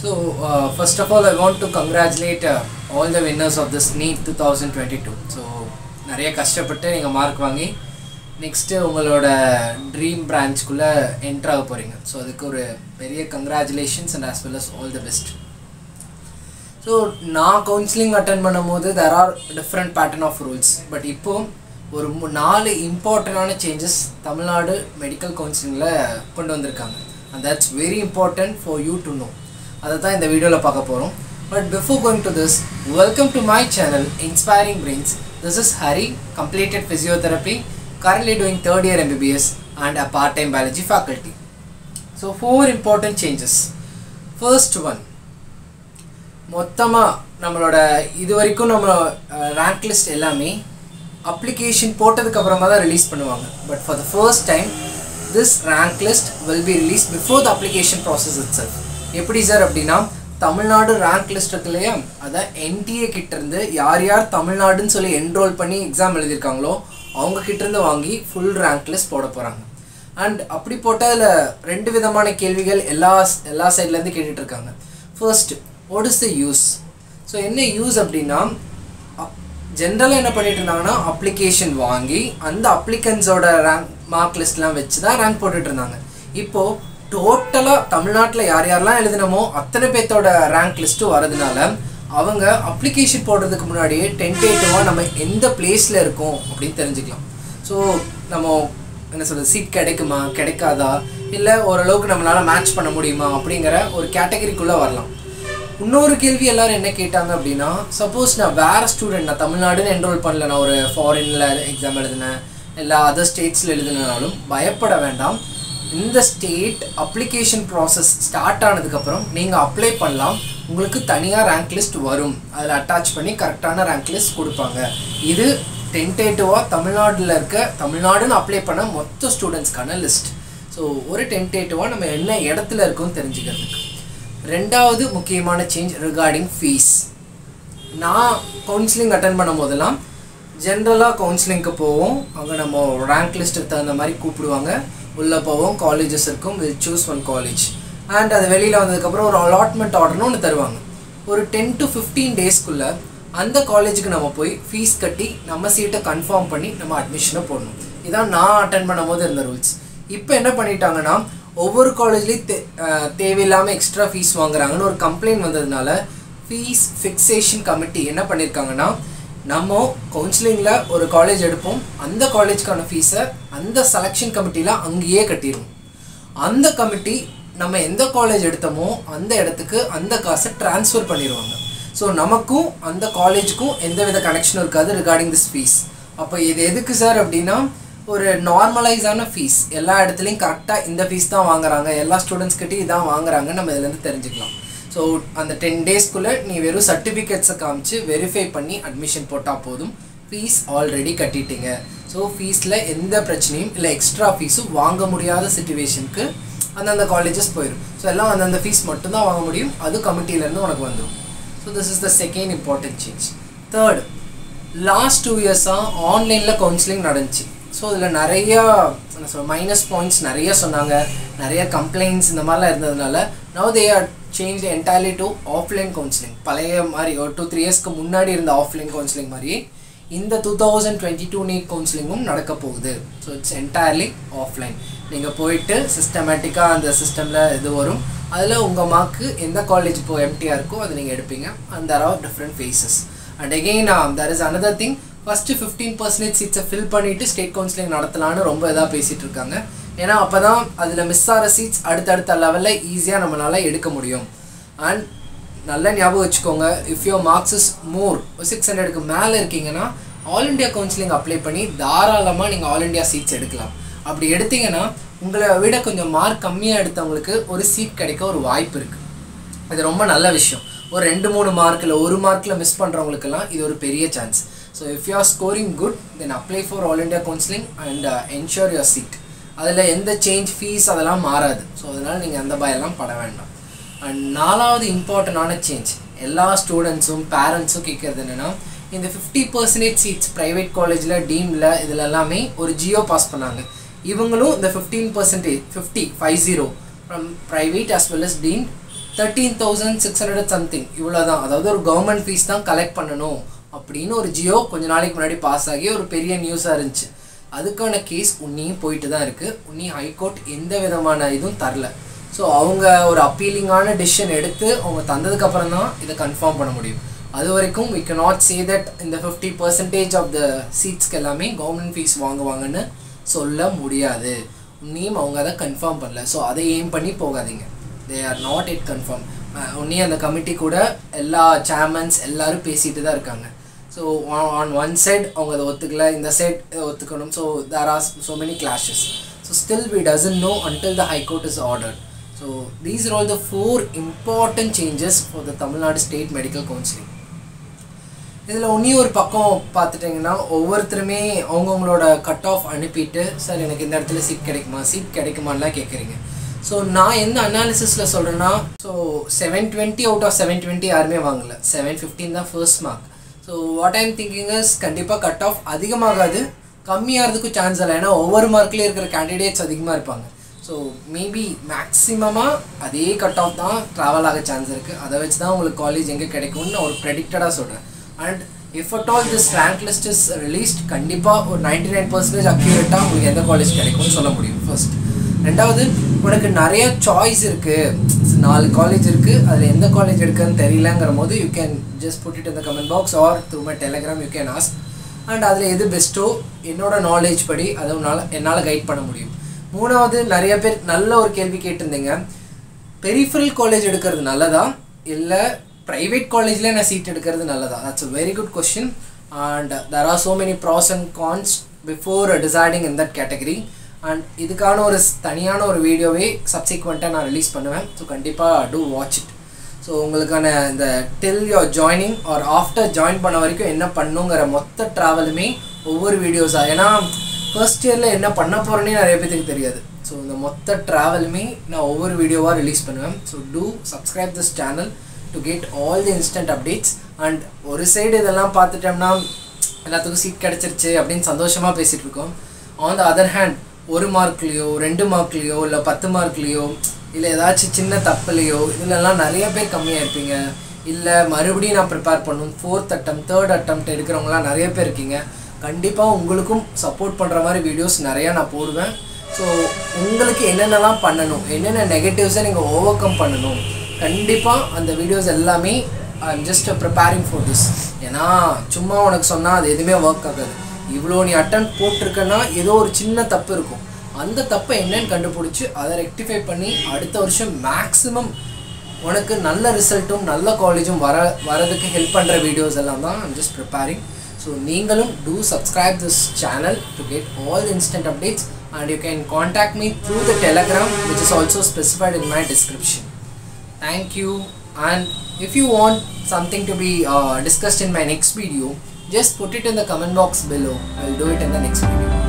So, uh, first of all, I want to congratulate uh, all the winners of this NEET 2022. So, நிறைய கஷ்டப்பட்டு நீங்கள் mark வாங்கி next உங்களோட dream பிரான்ச்குள்ளே என்ட்ராக போகிறீங்க so அதுக்கு ஒரு பெரிய congratulations and as well as all the best so நான் கவுன்சிலிங் அட்டன் பண்ணும்போது there are different pattern of rules but இப்போ ஒரு நாலு இம்பார்ட்டண்டான சேஞ்சஸ் தமிழ்நாடு மெடிக்கல் கவுன்சிலிங்கில் கொண்டு வந்திருக்காங்க. And that's very important for you to know அதை தான் இந்த வீடியோவில் பார்க்க போகிறோம் but before going to this welcome to my channel inspiring brains this is Hari completed physiotherapy currently doing third year MBBS and a part-time biology faculty. So four important changes. First one, மொத்தமாக நம்மளோட இது வரைக்கும் நம்ம rank list எல்லாமே application போட்டதுக்கப்புறமா தான் release பண்ணுவாங்க but for the first time this rank list will be release before the application process itself எப்படி சார் அப்படின்னா தமிழ்நாடு ரேங்க் லிஸ்ட் இருக்கு இல்லையா அதை என்டிஏ கிட்டேருந்து யார் யார் தமிழ்நாடுன்னு சொல்லி என்ரோல் பண்ணி எக்ஸாம் எழுதியிருக்காங்களோ அவங்க கிட்டேருந்து வாங்கி ஃபுல் ரேங்க் லிஸ்ட் போட போகிறாங்க அண்ட் அப்படி போட்டதில் ரெண்டு விதமான கேள்விகள் எல்லா எல்லா சைட்லேருந்து கேட்டுட்ருக்காங்க first what is the use so என்ன யூஸ் அப்படின்னா ஜென்ரலாக என்ன பண்ணிட்டு இருந்தாங்கன்னா அப்ளிகேஷன் வாங்கி அந்த அப்ளிகன்ஸோட ரேங்க் மார்க் லிஸ்ட்லாம் வச்சு தான் ரேங்க் போட்டுட்டு இருந்தாங்க இப்போது டோட்டலாக தமிழ்நாட்டில் யார் யாரெல்லாம் எழுதினமோ அத்தனை பேர்த்தோட ரேங்க் லிஸ்ட்டும் வரதுனால அவங்க அப்ளிகேஷன் போடுறதுக்கு முன்னாடியே டென்டேட்டிவாக நம்ம எந்த பிளேஸில் இருக்கோம் அப்படின்னு தெரிஞ்சுக்கலாம். ஸோ நம்ம என்ன சொல்கிறது சீட் கிடைக்குமா கிடைக்காதா? இல்லை ஓரளவுக்கு நம்மளால் மேட்ச் பண்ண முடியுமா அப்படிங்கிற ஒரு கேட்டகரிக்குள்ளே வரலாம். இன்னொரு கேள்வி எல்லாரும் என்ன கேட்டாங்க அப்படின்னா சப்போஸ் நான் வேறு ஸ்டூடெண்ட் நான் தமிழ்நாடுன்னு என்ரோல் பண்ணல நான் ஒரு ஃபாரினில் எக்ஸாம் எழுதினேன் இல்லை அதர் ஸ்டேட்ஸில் எழுதினாலும் பயப்பட வேண்டாம். இந்த ஸ்டேட் அப்ளிகேஷன் ப்ராசஸ் ஸ்டார்ட் ஆனதுக்கப்புறம் நீங்கள் அப்ளை பண்ணலாம். உங்களுக்கு தனியாக ரேங்க் லிஸ்ட் வரும். அதில் அட்டாச் பண்ணி கரெக்டான ரேங்க் லிஸ்ட் கொடுப்பாங்க. இது டென்டேட்டிவாக தமிழ்நாட்டில் இருக்க தமிழ்நாடுன்னு அப்ளை பண்ண மொத்த ஸ்டூடெண்ட்ஸ்க்கான லிஸ்ட் ஸோ ஒரு டென்டேட்டிவாக நம்ம என்ன இடத்துல இருக்கோம்னு தெரிஞ்சுக்கிறதுக்கு. ரெண்டாவது முக்கியமான சேஞ்ச் ரிகார்டிங் ஃபீஸ் நான் கவுன்சிலிங் அட்டன் பண்ணும் போதெல்லாம் ஜென்ரலாக கவுன்சிலிங்க்கு போவோம். அங்கே நம்ம ரேங்க் லிஸ்ட்டுக்கு தகுந்த மாதிரி கூப்பிடுவாங்க. உள்ளே போவோம் காலேஜஸ் இருக்கும் will choose one college and அது வெளியில் வந்ததுக்கப்புறம் ஒரு அலாட்மெண்ட் ஆர்டர்னு ஒன்று தருவாங்க. ஒரு டென் டு ஃபிஃப்டீன் டேஸ்க்குள்ளே அந்த காலேஜுக்கு நம்ம போய் ஃபீஸ் கட்டி நம்ம சீட்டை கன்ஃபார்ம் பண்ணி நம்ம அட்மிஷனை போடணும். இதான் நான் அட்டன் பண்ணும்போது இருந்த ரூல்ஸ் இப்போ என்ன பண்ணிட்டாங்கன்னா ஒவ்வொரு காலேஜ்லேயும் தே தேவையில்லாமல் எக்ஸ்ட்ரா ஃபீஸ் வாங்குறாங்கன்னு ஒரு கம்ப்ளைண்ட் வந்ததுனால ஃபீஸ் ஃபிக்ஸேஷன் கமிட்டி என்ன பண்ணியிருக்காங்கன்னா நம்ம கவுன்சிலிங்கில் ஒரு காலேஜ் எடுப்போம். அந்த காலேஜ்க்கான ஃபீஸை அந்த செலெக்ஷன் கமிட்டியில் அங்கேயே கட்டிடுவோம். அந்த கமிட்டி நம்ம எந்த காலேஜ் எடுத்தோமோ அந்த இடத்துக்கு அந்த காசை ட்ரான்ஸ்ஃபர் பண்ணிடுவாங்க. ஸோ நமக்கும் அந்த காலேஜுக்கும் எந்தவித கனெக்ஷனும் இருக்காது ரிகார்டிங் திஸ் ஃபீஸ் அப்போ இது எதுக்கு சார் அப்படின்னா ஒரு நார்மலைஸான ஃபீஸ் எல்லா இடத்துலையும் கரெக்டாக இந்த ஃபீஸ் தான் வாங்குறாங்க. எல்லா ஸ்டூடெண்ட்ஸ்கிட்டையும் இதான் வாங்குறாங்க நம்ம இதுலேருந்து தெரிஞ்சுக்கலாம். ஸோ அந்த டென் டேஸ்க்குள்ளே நீ வெறும் சர்டிஃபிகேட்ஸை காமிச்சு வெரிஃபை பண்ணி அட்மிஷன் போட்டால் போதும். ஃபீஸ் ஆல்ரெடி கட்டிட்டீங்க. ஸோ ஃபீஸில் எந்த பிரச்சனையும் இல்லை எக்ஸ்ட்ரா ஃபீஸும் வாங்க முடியாத சுச்சுவேஷனுக்கு அந்தந்த காலேஜஸ் போயிடும் ஸோ எல்லாம் அந்தந்த ஃபீஸ் மட்டும்தான் வாங்க முடியும். அது கமிட்டியிலேருந்து உனக்கு வந்துடும் so this is the second important change third last two இயர்ஸாக ஆன்லைனில் கவுன்சிலிங் நடந்துச்சு. ஸோ இதில் நிறையா என்ன மைனஸ் பாயிண்ட்ஸ் நிறைய சொன்னாங்க. நிறைய கம்ப்ளைண்ட்ஸ் இந்த மாதிரிலாம் இருந்ததுனால now they are change entirely to offline counselling பழைய மாதிரி ஒரு டூ த்ரீ இயர்ஸ்க்கு முன்னாடி இருந்த ஆஃப்லைன் கவுன்சிலிங் மாதிரி இந்த two thousand twenty two NEET கவுன்சிலிங்கும் நடக்க போகுது. ஸோ இட்ஸ் என்டையர்லி ஆஃப்லைன் நீங்கள் போயிட்டு சிஸ்டமேட்டிக்காக அந்த சிஸ்டமில் இது வரும். அதில் உங்கள் மார்க்கு எந்த காலேஜ் இப்போ எம்டியாக இருக்கோ அதை நீங்கள் எடுப்பீங்க. And there are different phases and again there is another thing first fifteen percentage சீட்ஸை fill பண்ணிவிட்டு ஸ்டேட் கவுன்சிலிங் நடத்தலான்னு ரொம்ப இதாக பேசிகிட்டு இருக்காங்க. ஏன்னா அப்போ தான் அதில் மிஸ் ஆகிற சீட்ஸ் அடுத்தடுத்த லெவலில் ஈஸியாக நம்மளால் எடுக்க முடியும். அண்ட் நல்ல ஞாபகம் வச்சுக்கோங்க if your marks is more six ஹண்ட்ரடுக்கு மேலே இருக்கீங்கன்னா ஆல் இண்டியா கவுன்சிலிங் அப்ளை பண்ணி தாராளமாக நீங்கள் ஆல் இண்டியா சீட்ஸ் எடுக்கலாம். அப்படி எடுத்தீங்கன்னா உங்களை விட கொஞ்சம் மார்க் கம்மியாக எடுத்தவங்களுக்கு ஒரு சீட் கிடைக்க ஒரு வாய்ப்பு இருக்குது இது ரொம்ப நல்ல விஷயம். ஒரு ரெண்டு மூணு மார்க்கில் ஒரு மார்க்கில் மிஸ் பண்ணுறவங்களுக்கெல்லாம் இது ஒரு பெரிய chance so if you are scoring good then apply for all India counselling and ensure your seat அதில் எந்த சேஞ்ச் ஃபீஸ் அதெல்லாம் மாறாது. ஸோ அதனால் நீங்கள் அந்த பயம்லாம் பட வேண்டாம். அண்ட் நாலாவது இம்பார்ட்டண்டான சேஞ்ச் எல்லா ஸ்டூடெண்ட்ஸும் பேரண்ட்ஸும் கேட்குறது என்னென்னா இந்த ஃபிஃப்டி பர்சன்டேஜ் சீட்ஸ் ப்ரைவேட் காலேஜில் டீமில் இதில் எல்லாமே ஒரு ஜியோ பாஸ் பண்ணாங்க. இவங்களும் இந்த fifteen percentage fifty five zero from private as well as deemed thirteen thousand six hundred something இவ்வளோ தான் அதாவது ஒரு கவர்மெண்ட் ஃபீஸ் தான் கலெக்ட் பண்ணணும். அப்படின்னு ஒரு ஜியோ கொஞ்ச நாளைக்கு முன்னாடி பாஸ் ஆகி ஒரு பெரிய நியூஸாக இருந்துச்சு. அதுக்கான கேஸ் உன்னையும் போயிட்டு தான் இருக்குது உன்னையும் ஹைகோர்ட் எந்த விதமான இதுவும் தரல. ஸோ அவங்க ஒரு அப்பீலிங்கான டிசிஷன் எடுத்து அவங்க தந்ததுக்கப்புறம் தான் இதை கன்ஃபார்ம் பண்ண முடியும். அது வரைக்கும் வி நாட் சே தட் இந்த ஃபிஃப்டி பர்சன்டேஜ் ஆஃப் த சீட்ஸ்க்கு எல்லாமே கவர்மெண்ட் ஃபீஸ் வாங்குவாங்கன்னு சொல்ல முடியாது. உன்னையும் அவங்க அதை கன்ஃபார்ம் பண்ணல. ஸோ அதை எய்ம் பண்ணி போகாதீங்க. They are not it confirm உன்னையும் அந்த கமிட்டி கூட எல்லா சேர்மன்ஸ் எல்லோரும் பேசிகிட்டு தான் இருக்காங்க. ஸோ ஆன் ஒன் சைட் அவங்க அதை ஒத்துக்கல. இந்த சைட் ஒத்துக்கணும். So there are so many clashes so still we doesn't know until the high court is order so these are all the four important changes for the Tamil Nadu state medical counselling இதில் ஒன்றையும் ஒரு பக்கம் பார்த்துட்டிங்கன்னா ஒவ்வொருத்தருமே அவங்கவுங்களோட cut off அனுப்பிட்டு sir எனக்கு இந்த இடத்துல சீட் கிடைக்குமா? சீட் கிடைக்குமான்லாம் கேட்குறீங்க ஸோ நான் எந்த அனாலிசிஸில் சொல்கிறேன்னா so seven twenty out of seven twenty யாருமே வாங்கலை. செவன் ஃபிஃப்டீன் தான் first mark so what I'm thinking is கண்டிப்பாக கட் ஆஃப் அதிகமாகாது. கம்மியாகிறதுக்கும் சான்ஸ் இல்லை. ஏன்னா ஒவ்வொரு மார்க்லேயும் இருக்கிற கேண்டிடேட்ஸ் அதிகமாக இருப்பாங்க. ஸோ மேபி மேக்ஸிமமாக அதே கட் ஆஃப் தான் ட்ராவல் ஆக சான்ஸ் இருக்குது அதை வச்சு தான் உங்களுக்கு காலேஜ் எங்கே கிடைக்கும்னு நான் ஒரு ப்ரெடிக்டடாக சொல்கிறேன் and if at all this rank list is released கண்டிப்பாக ஒரு நைன்டி நைன் பர்சன்டேஜ் அக்யூரேட்டாக உங்களுக்கு எந்த காலேஜ் கிடைக்கும்னு சொல்ல முடியும் ஃபர்ஸ்ட் ரெண்டாவது உனக்கு நிறைய சாய்ஸ் இருக்குது நாலு காலேஜ் இருக்குது அதில் எந்த காலேஜ் எடுக்குன்னு தெரியலங்கிற போது you can just put it இந்த comment box or through my Telegram you can ask and அதில் எது பெஸ்ட்டோ என்னோட நாலேஜ் படி அதை உன்னால் என்னால் கைட் பண்ண முடியும். மூணாவது நிறைய பேர் நல்ல ஒரு கேள்வி கேட்டிருந்தீங்க. பெரிஃபரல் காலேஜ் எடுக்கிறது நல்லதா? இல்லை ப்ரைவேட் காலேஜில் நான் சீட் எடுக்கிறது நல்லதா? That's a very good question and there are so many pros and cons before deciding in that category and இதுக்கான ஒரு தனியான ஒரு வீடியோவே சப்சிக்வெண்ட்டாக நான் ரிலீஸ் பண்ணுவேன். ஸோ கண்டிப்பாக டூ வாட்ச் இட் ஸோ உங்களுக்கான இந்த till your joining or after join பண்ண வரைக்கும் என்ன பண்ணுங்கிற மொத்த ட்ராவலுமே ஒவ்வொரு வீடியோஸாக ஏன்னா ஃபர்ஸ்ட் இயரில் என்ன பண்ண போகிறேன்னே நிறைய பேத்துக்கு தெரியாது. ஸோ இந்த மொத்த ட்ராவலுமே நான் ஒவ்வொரு வீடியோவாக ரிலீஸ் பண்ணுவேன். So do subscribe this channel to get all the instant updates and ஒரு சைடு இதெல்லாம் பார்த்துட்டோம்னா எல்லாத்துக்கும் சீட் கிடச்சிருச்சு அப்படின்னு சந்தோஷமாக பேசிகிட்டு இருக்கோம். ஆன் த அதர் ஹேண்ட் ஒரு மார்க்லேயோ ரெண்டு மார்க்லேயோ இல்லை பத்து மார்க்லேயோ இல்லை ஏதாச்சும் சின்ன தப்புலையோ இதுலலாம் நிறைய பேர் கம்மியாக இருப்பீங்க இல்லை மறுபடியும் நான் ப்ரிப்பேர் பண்ணணும் ஃபோர்த் அட்டம் தேர்ட் அட்டம் எடுக்கிறவங்களாம் நிறைய பேர் இருக்கீங்க. கண்டிப்பாக உங்களுக்கும் சப்போர்ட் பண்ணுற மாதிரி வீடியோஸ் நிறையா நான் போடுவேன். ஸோ உங்களுக்கு என்னென்னலாம் பண்ணணும் என்னென்ன நெகட்டிவ்ஸை நீங்கள் ஓவர் கம் பண்ணணும் கண்டிப்பாக அந்த வீடியோஸ் எல்லாமே I am just preparing for this ஏன்னா சும்மா உனக்கு சொன்னால் அது எதுவுமே ஒர்க் ஆகாது. இவ்வளோ நீ அட்டன் போட்டிருக்கன்னா ஏதோ ஒரு சின்ன தப்பு இருக்கும். அந்த தப்பை என்னன்னு கண்டுபிடிச்சி அதை ரெக்டிஃபை பண்ணி அடுத்த வருஷம் மேக்ஸிமம் உனக்கு நல்ல ரிசல்ட்டும் நல்ல காலேஜும் வர வரதுக்கு ஹெல்ப் பண்ணுற வீடியோஸ் எல்லாம் தான் ஐம் ஜஸ்ட் ப்ரிப்பேரிங் ஸோ நீங்களும் do subscribe this channel to get all instant updates and you can contact me through the Telegram which is also specified in my description thank you and if you want something to be uh, discussed my next video just put it in the comment box below. I'll do it in the next video